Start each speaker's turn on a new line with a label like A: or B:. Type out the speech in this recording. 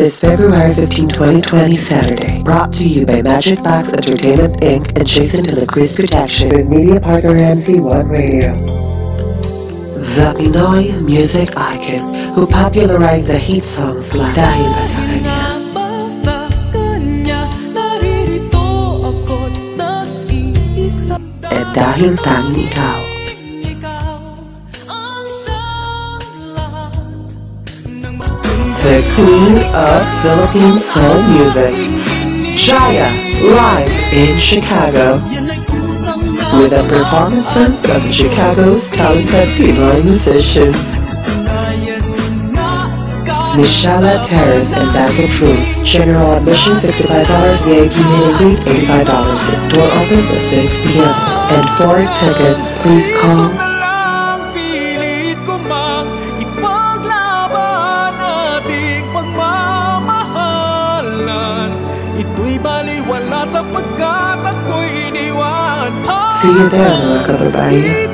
A: this February 15, 2020 Saturday. Brought to you by Magic Box Entertainment Inc. adjacent to the Chris Protection with media partner MC1 Radio. The Pinoy music icon who popularized the hit songs like Dahil Ba Sa Kanya
B: nag-iisa
A: Dahil Tanging Ikaw.
B: Ang
A: The queen of Philippine soul music, Jaya, live in Chicago. with the performances of Chicago's talented Pinoy musicians. Michella Terrace and Banquet Room. General admission $65, VIP meet greet $85. Door opens at 6 p.m. And for tickets, please call
C: Ito'y baliwala sapagkat ako'y iniwan
A: See you there mga kababayan.